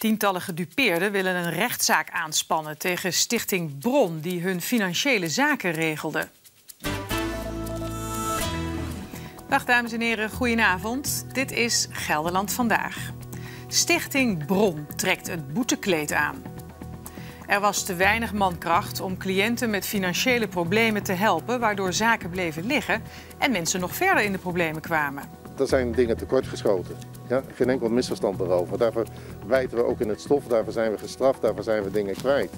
Tientallen gedupeerden willen een rechtszaak aanspannen tegen Stichting Bron, die hun financiële zaken regelde. Dag dames en heren, goedenavond. Dit is Gelderland vandaag. Stichting Bron trekt het boetekleed aan. Er was te weinig mankracht om cliënten met financiële problemen te helpen, waardoor zaken bleven liggen en mensen nog verder in de problemen kwamen. Er zijn dingen tekortgeschoten. Ja, geen enkel misverstand erover. Daarvoor wijten we ook in het stof, daarvoor zijn we gestraft, daarvoor zijn we dingen kwijt.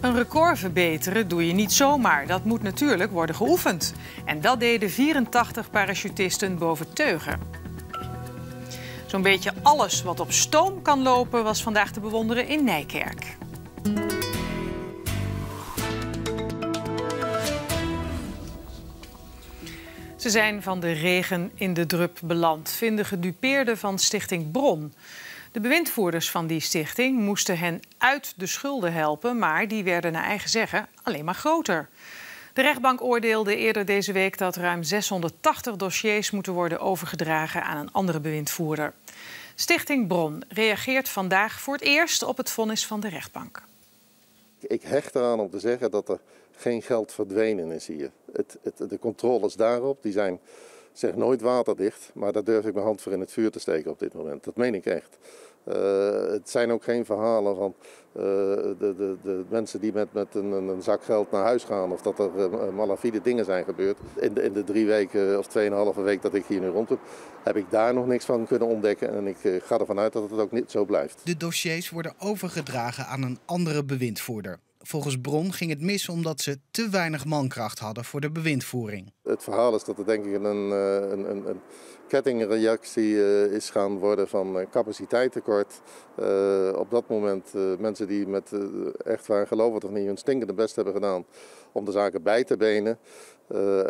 Een record verbeteren doe je niet zomaar. Dat moet natuurlijk worden geoefend. En dat deden 84 parachutisten boven Teugen. Zo'n beetje alles wat op stoom kan lopen was vandaag te bewonderen in Nijkerk. Ze zijn van de regen in de drup beland, vinden gedupeerden van Stichting Bron. De bewindvoerders van die stichting moesten hen uit de schulden helpen, maar die werden naar eigen zeggen alleen maar groter. De rechtbank oordeelde eerder deze week dat ruim 680 dossiers moeten worden overgedragen aan een andere bewindvoerder. Stichting Bron reageert vandaag voor het eerst op het vonnis van de rechtbank. Ik hecht eraan om te zeggen dat er geen geld verdwenen is hier. Het, het, de controles daarop die zijn zeg nooit waterdicht, maar daar durf ik mijn hand voor in het vuur te steken op dit moment. Dat meen ik echt. Uh, het zijn ook geen verhalen van uh, de, de, de, mensen die met, met een, een, zak geld naar huis gaan of dat er uh, malafide dingen zijn gebeurd. In de, in de drie weken of tweeënhalve week dat ik hier nu rond heb, heb ik daar nog niks van kunnen ontdekken. En ik ga ervan uit dat het ook niet zo blijft. De dossiers worden overgedragen aan een andere bewindvoerder. Volgens Bron ging het mis omdat ze te weinig mankracht hadden voor de bewindvoering. Het verhaal is dat er denk ik een, een, een, een kettingreactie uh, is gaan worden van uh, capaciteitstekort. Uh, op dat moment mensen die met echt waar geloven of niet hun stinkende best hebben gedaan om de zaken bij te benen.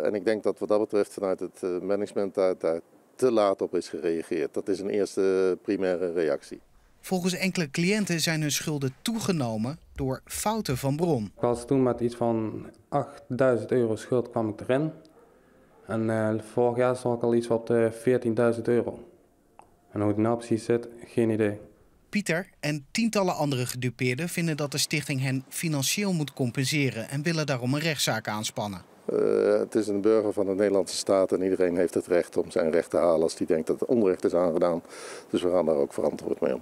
en ik denk dat wat dat betreft vanuit het management daar, daar te laat op is gereageerd. Dat is een eerste primaire reactie. Volgens enkele cliënten zijn hun schulden toegenomen door fouten van bron. Ik was toen met iets van 8000 euro schuld kwam ik erin. En uh, vorig jaar zat ik al iets wat uh, 14.000 euro. En hoe het nou precies zit, geen idee. Pieter en tientallen andere gedupeerden vinden dat de stichting hen financieel moet compenseren en willen daarom een rechtszaak aanspannen. Uh, het is een burger van de Nederlandse staat en iedereen heeft het recht om zijn recht te halen als hij denkt dat het onrecht is aangedaan. Dus we gaan daar ook verantwoord mee om.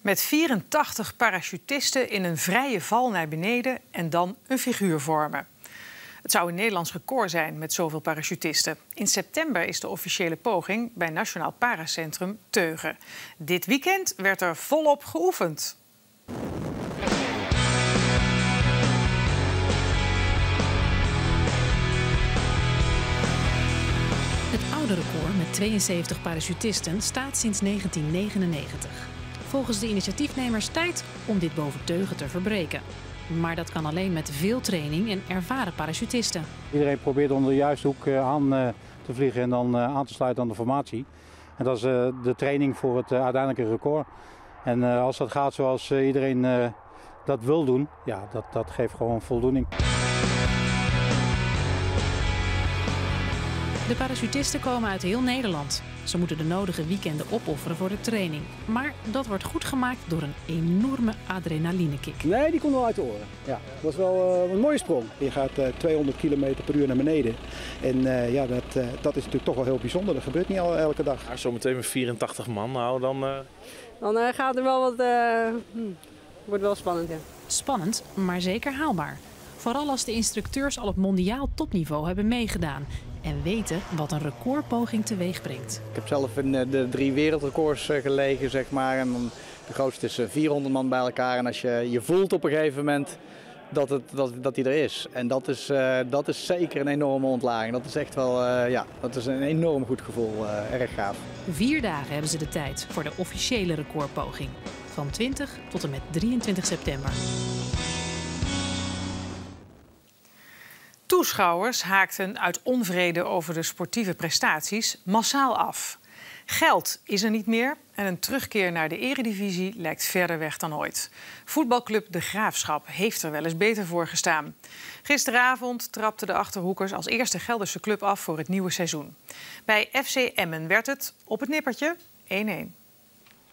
Met 84 parachutisten in een vrije val naar beneden en dan een figuur vormen. Het zou een Nederlands record zijn met zoveel parachutisten. In september is de officiële poging bij Nationaal Paracentrum Teugen. Dit weekend werd er volop geoefend. Record met 72 parachutisten staat sinds 1999. Volgens de initiatiefnemers tijd om dit boven Teugen te verbreken. Maar dat kan alleen met veel training en ervaren parachutisten. Iedereen probeert onder de juiste hoek eh, aan eh, te vliegen en dan eh, aan te sluiten aan de formatie. En dat is de training voor het uiteindelijke record. En als dat gaat zoals iedereen dat wil doen, ja, dat, dat geeft gewoon voldoening. De parachutisten komen uit heel Nederland. Ze moeten de nodige weekenden opofferen voor de training. Maar dat wordt goed gemaakt door een enorme adrenalinekick. Nee, die komt wel uit de oren. Ja, dat was wel uh, een mooie sprong. Je gaat uh, 200 km per uur naar beneden. En uh, ja, dat, dat is natuurlijk toch wel heel bijzonder. Dat gebeurt niet al elke dag. Ja, zometeen met 84 man, nou dan... Dan gaat er wel wat... Hm, wordt wel spannend, ja. Spannend, maar zeker haalbaar. Vooral als de instructeurs al op mondiaal topniveau hebben meegedaan en weten wat een recordpoging teweeg brengt. Ik heb zelf in eh, de drie wereldrecords eh, gelegen, zeg maar. En dan, de grootste is 400 eh, man bij elkaar. En als je, je voelt op een gegeven moment dat, het, dat, dat die er is. En dat is, uh, dat is zeker een enorme ontlading. Dat is echt wel, uh, ja, dat is een enorm goed gevoel. Uh, erg gaaf. Vier dagen hebben ze de tijd voor de officiële recordpoging. Van 20 tot en met 23 september. Toeschouwers haakten uit onvrede over de sportieve prestaties massaal af. Geld is er niet meer en een terugkeer naar de eredivisie lijkt verder weg dan ooit. Voetbalclub De Graafschap heeft er wel eens beter voor gestaan. Gisteravond trapten de Achterhoekers als eerste Gelderse club af voor het nieuwe seizoen. Bij FC Emmen werd het op het nippertje 1-1.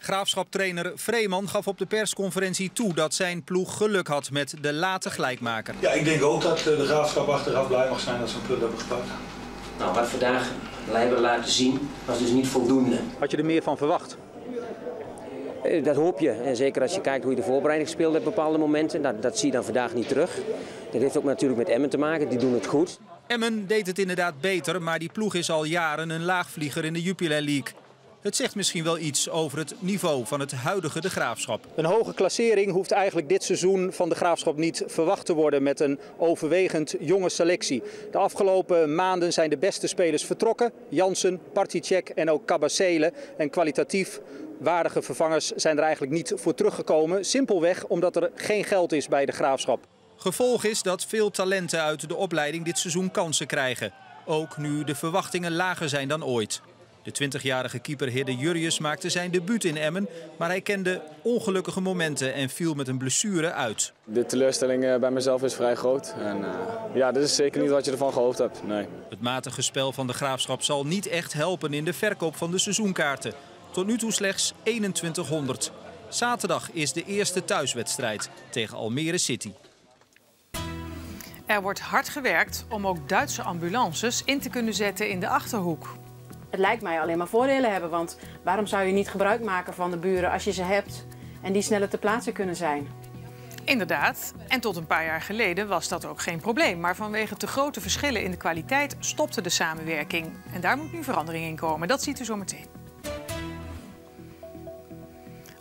Graafschaptrainer Vreeman gaf op de persconferentie toe dat zijn ploeg geluk had met de late gelijkmaker. Ja, ik denk ook dat de Graafschap achteraf blij mag zijn dat ze een punt hebben gepakt. Nou, wat vandaag wij hebben laten zien was dus niet voldoende. Had je er meer van verwacht? Eh, dat hoop je. En zeker als je kijkt hoe je de voorbereiding speelde op bepaalde momenten. Dat, dat zie je dan vandaag niet terug. Dat heeft ook natuurlijk met Emmen te maken. Die doen het goed. Emmen deed het inderdaad beter, maar die ploeg is al jaren een laagvlieger in de Jupiler League. Het zegt misschien wel iets over het niveau van het huidige De Graafschap. Een hoge klassering hoeft eigenlijk dit seizoen van De Graafschap niet verwacht te worden met een overwegend jonge selectie. De afgelopen maanden zijn de beste spelers vertrokken. Jansen, Particek en ook Cabacele. En kwalitatief waardige vervangers zijn er eigenlijk niet voor teruggekomen. Simpelweg omdat er geen geld is bij De Graafschap. Gevolg is dat veel talenten uit de opleiding dit seizoen kansen krijgen. Ook nu de verwachtingen lager zijn dan ooit. De 20-jarige keeper Hidde Jurrius maakte zijn debuut in Emmen, maar hij kende ongelukkige momenten en viel met een blessure uit. De teleurstelling eh, bij mezelf is vrij groot. En, uh, ja, dit is zeker niet wat je ervan gehoopt hebt. Nee. Het matige spel van de Graafschap zal niet echt helpen in de verkoop van de seizoenkaarten. Tot nu toe slechts 2100. Zaterdag is de eerste thuiswedstrijd tegen Almere City. Er wordt hard gewerkt om ook Duitse ambulances in te kunnen zetten in de Achterhoek. Het lijkt mij alleen maar voordelen hebben, want waarom zou je niet gebruik maken van de buren als je ze hebt en die sneller te plaatsen kunnen zijn? Inderdaad, en tot een paar jaar geleden was dat ook geen probleem. Maar vanwege te grote verschillen in de kwaliteit stopte de samenwerking. En daar moet nu verandering in komen. Dat ziet u zo meteen.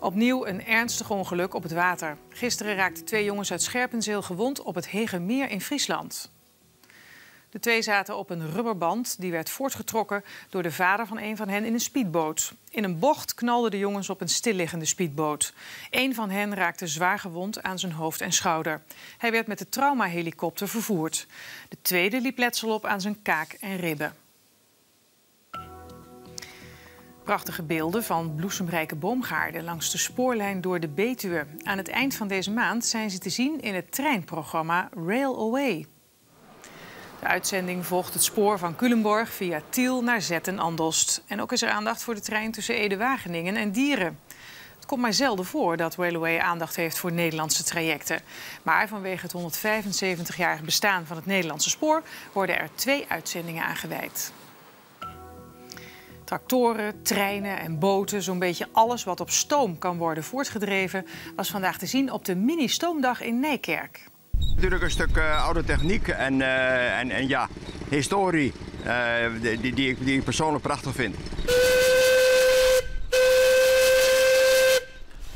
Opnieuw een ernstig ongeluk op het water. Gisteren raakten twee jongens uit Scherpenzeel gewond op het Hegemeer in Friesland. De twee zaten op een rubberband die werd voortgetrokken door de vader van een van hen in een speedboot. In een bocht knalden de jongens op een stilliggende speedboot. Een van hen raakte zwaar gewond aan zijn hoofd en schouder. Hij werd met de traumahelikopter vervoerd. De tweede liep letsel op aan zijn kaak en ribben. Prachtige beelden van bloesemrijke boomgaarden langs de spoorlijn door de Betuwe. Aan het eind van deze maand zijn ze te zien in het treinprogramma Rail Away. De uitzending volgt het spoor van Culemborg via Tiel naar Zet en ook is er aandacht voor de trein tussen Ede-Wageningen en Dieren. Het komt maar zelden voor dat Railway aandacht heeft voor Nederlandse trajecten. Maar vanwege het 175-jarig bestaan van het Nederlandse spoor worden er twee uitzendingen aangeweid. Tractoren, treinen en boten, zo'n beetje alles wat op stoom kan worden voortgedreven, was vandaag te zien op de mini-stoomdag in Nijkerk. Natuurlijk een stuk uh, oude techniek en, uh, en, en, ja, historie uh, die, die, die, ik, die ik persoonlijk prachtig vind.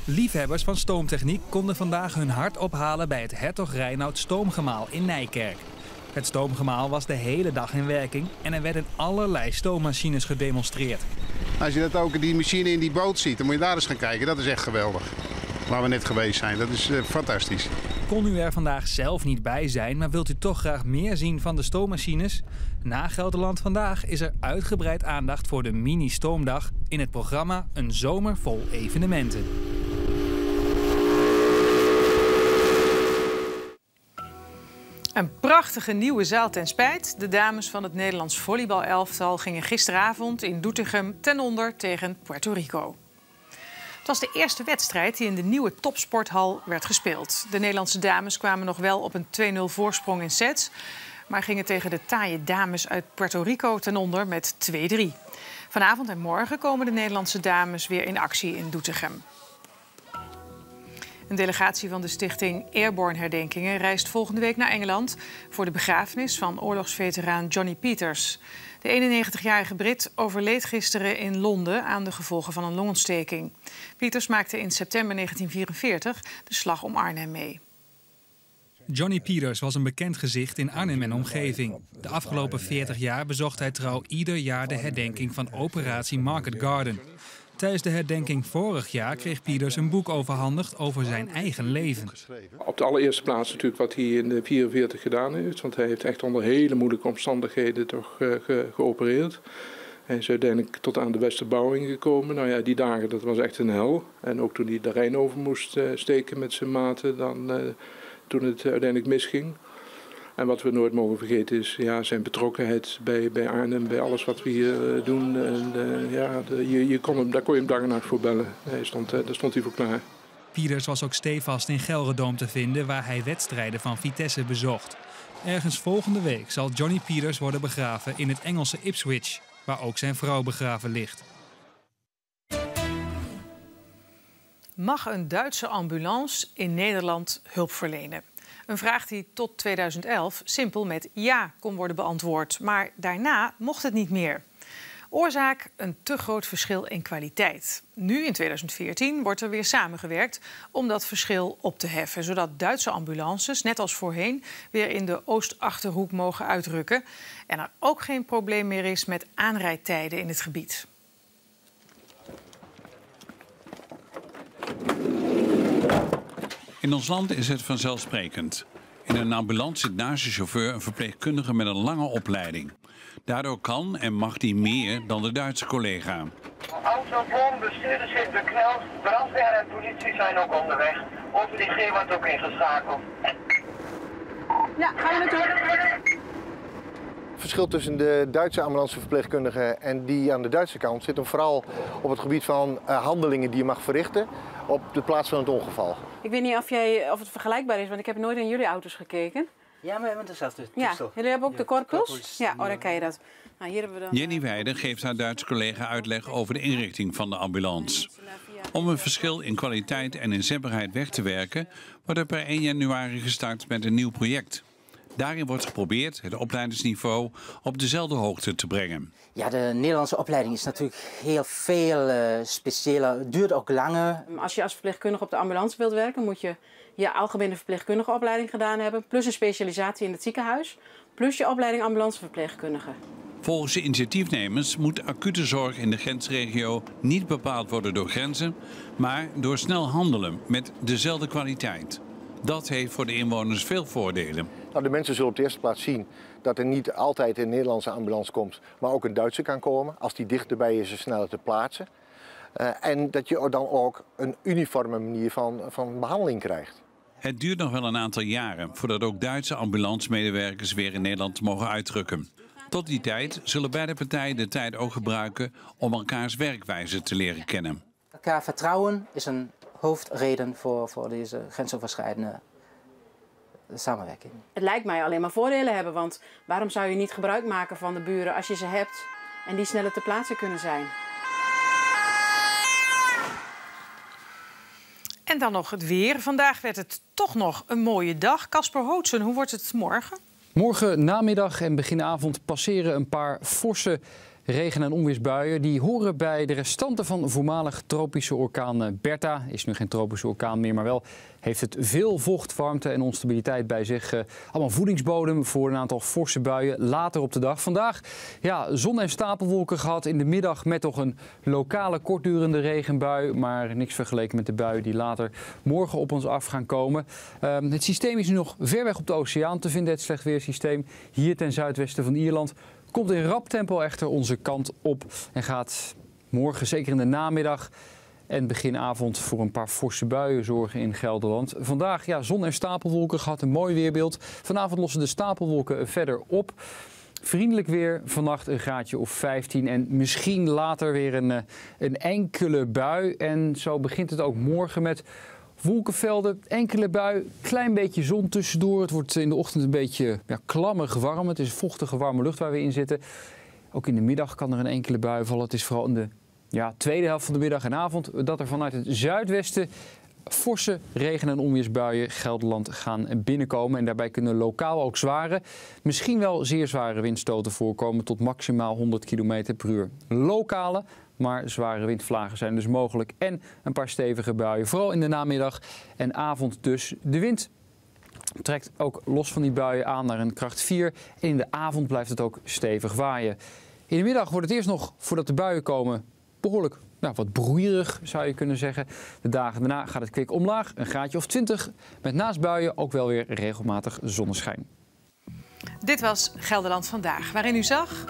Liefhebbers van stoomtechniek konden vandaag hun hart ophalen bij het Hertog Reinoud Stoomgemaal in Nijkerk. Het stoomgemaal was de hele dag in werking en er werden allerlei stoommachines gedemonstreerd. Als je dat ook die machine in die boot ziet, dan moet je daar eens gaan kijken. Dat is echt geweldig. Waar we net geweest zijn. Dat is uh, fantastisch. Kon u er vandaag zelf niet bij zijn, maar wilt u toch graag meer zien van de stoommachines? Na Gelderland vandaag is er uitgebreid aandacht voor de mini-stoomdag in het programma Een zomer vol evenementen. Een prachtige nieuwe zaal ten spijt. De dames van het Nederlands volleybalelftal gingen gisteravond in Doetinchem ten onder tegen Puerto Rico. Was de eerste wedstrijd die in de nieuwe topsporthal werd gespeeld. De Nederlandse dames kwamen nog wel op een 2-0 voorsprong in sets, maar gingen tegen de taaie dames uit Puerto Rico ten onder met 2-3. Vanavond en morgen komen de Nederlandse dames weer in actie in Doetinchem. Een delegatie van de stichting Airborne Herdenkingen reist volgende week naar Engeland voor de begrafenis van oorlogsveteraan Johnny Peters. De 91-jarige Brit overleed gisteren in Londen aan de gevolgen van een longontsteking. Peters maakte in september 1944 de slag om Arnhem mee. Johnny Peters was een bekend gezicht in Arnhem en omgeving. De afgelopen 40 jaar bezocht hij trouw ieder jaar de herdenking van Operatie Market Garden. Tijdens de herdenking vorig jaar kreeg Pieters een boek overhandigd over zijn eigen leven. Op de allereerste plaats natuurlijk wat hij in de 44 gedaan heeft. Want hij heeft echt onder hele moeilijke omstandigheden toch uh, ge geopereerd. Hij is uiteindelijk tot aan de Westerbouwing gekomen. Nou ja, die dagen dat was echt een hel. En ook toen hij de Rijn over moest uh, steken met zijn maten, dan, uh, toen het uiteindelijk misging. En wat we nooit mogen vergeten is ja, zijn betrokkenheid bij, bij Arnhem, bij alles wat we hier doen. En, ja, de, je, je kon hem, daar kon je hem dag en nacht voor bellen. Hij stond, daar stond hij voor klaar. Pieters was ook stevast in Gelredoom te vinden, waar hij wedstrijden van Vitesse bezocht. Ergens volgende week zal Johnny Pieters worden begraven in het Engelse Ipswich, waar ook zijn vrouw begraven ligt. Mag een Duitse ambulance in Nederland hulp verlenen? Een vraag die tot 2011 simpel met ja kon worden beantwoord. Maar daarna mocht het niet meer. Oorzaak een te groot verschil in kwaliteit. Nu in 2014 wordt er weer samengewerkt om dat verschil op te heffen, zodat Duitse ambulances, net als voorheen, weer in de Oostachterhoek mogen uitrukken en er ook geen probleem meer is met aanrijdtijden in het gebied. In ons land is het vanzelfsprekend. In een ambulance zit naast de chauffeur een verpleegkundige met een lange opleiding. Daardoor kan en mag die meer dan de Duitse collega. Autobom, bestuurders zitten bekneld, brandweer en politie zijn ook onderweg. OPDG wordt ook ingeschakeld. Ja, gaan we naartoe. Het verschil tussen de Duitse ambulanceverpleegkundige en die aan de Duitse kant zit hem vooral op het gebied van uh, handelingen die je mag verrichten op de plaats van het ongeval. Ik weet niet of, jij, of het vergelijkbaar is, want ik heb nooit in jullie auto's gekeken. Ja, maar we hebben dezelfde Ja, jullie hebben ook de corpus? Ja, oh, dan kan je dat. Nou, hier hebben we dan... Jenny Weijden geeft haar Duitse collega uitleg over de inrichting van de ambulance. Om een verschil in kwaliteit en inzetbaarheid weg te werken, wordt er per 1 januari gestart met een nieuw project. Daarin wordt geprobeerd het opleidingsniveau op dezelfde hoogte te brengen. Ja, de Nederlandse opleiding is natuurlijk heel veel uh, specialer. Het duurt ook langer. Als je als verpleegkundige op de ambulance wilt werken, moet je je algemene verpleegkundige opleiding gedaan hebben. Plus een specialisatie in het ziekenhuis. Plus je opleiding ambulanceverpleegkundige. Volgens de initiatiefnemers moet acute zorg in de grensregio niet bepaald worden door grenzen, maar door snel handelen met dezelfde kwaliteit. Dat heeft voor de inwoners veel voordelen. Nou, de mensen zullen op de eerste plaats zien dat er niet altijd een Nederlandse ambulance komt, maar ook een Duitse kan komen. Als die dichterbij is, is sneller te plaatsen. Uh, en dat je dan ook een uniforme manier van, van behandeling krijgt. Het duurt nog wel een aantal jaren voordat ook Duitse ambulancemedewerkers weer in Nederland mogen uitdrukken. Tot die tijd zullen beide partijen de tijd ook gebruiken om elkaars werkwijze te leren kennen. Elkaar vertrouwen is een hoofdreden voor, voor deze grensoverschrijdende samenwerking. Het lijkt mij alleen maar voordelen hebben, want waarom zou je niet gebruik maken van de buren als je ze hebt en die sneller te plaatsen kunnen zijn? En dan nog het weer. Vandaag werd het toch nog een mooie dag. Casper Hootsen, hoe wordt het morgen? Morgen namiddag en beginavond passeren een paar forse Regen- en onweersbuien die horen bij de restanten van voormalig tropische orkaan Bertha. Is nu geen tropische orkaan meer, maar wel heeft het veel vocht, warmte en onstabiliteit bij zich. Uh, allemaal voedingsbodem voor een aantal forse buien later op de dag. Vandaag ja, zon en stapelwolken gehad in de middag met toch een lokale kortdurende regenbui. Maar niks vergeleken met de buien die later morgen op ons af gaan komen. Uh, het systeem is nu nog ver weg op de oceaan te vinden, het slechtweersysteem. Hier ten zuidwesten van Ierland komt in rap tempo echter onze kant op en gaat morgen, zeker in de namiddag en beginavond, voor een paar forse buien zorgen in Gelderland. Vandaag ja, zon en stapelwolken gehad, een mooi weerbeeld. Vanavond lossen de stapelwolken verder op. Vriendelijk weer, vannacht een graadje of 15 en misschien later weer een, eh, een enkele bui. En zo begint het ook morgen met Wolkenvelden, enkele bui, klein beetje zon tussendoor. Het wordt in de ochtend een beetje ja, klammig warm. Het is vochtige warme lucht waar we in zitten. Ook in de middag kan er een enkele bui vallen. Het is vooral in de ja, tweede helft van de middag en avond dat er vanuit het zuidwesten forse regen- en onweersbuien Gelderland gaan binnenkomen. En daarbij kunnen lokaal ook zware, misschien wel zeer zware windstoten voorkomen tot maximaal 100 km per uur. Lokale, maar zware windvlagen zijn dus mogelijk. En een paar stevige buien, vooral in de namiddag en avond dus. De wind trekt ook los van die buien aan naar een kracht 4. En in de avond blijft het ook stevig waaien. In de middag wordt het eerst nog, voordat de buien komen, behoorlijk nou, wat broeierig zou je kunnen zeggen. De dagen daarna gaat het kwik omlaag, een graadje of 20. Met naast buien ook wel weer regelmatig zonneschijn. Dit was Gelderland vandaag, waarin u zag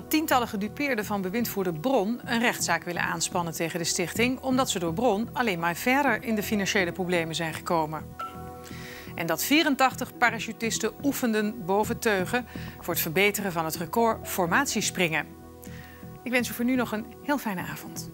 dat tientallen gedupeerden van bewindvoerder Bron een rechtszaak willen aanspannen tegen de stichting, omdat ze door Bron alleen maar verder in de financiële problemen zijn gekomen. En dat 84 parachutisten oefenden boven teugen voor het verbeteren van het record formatiespringen. Ik wens u voor nu nog een heel fijne avond.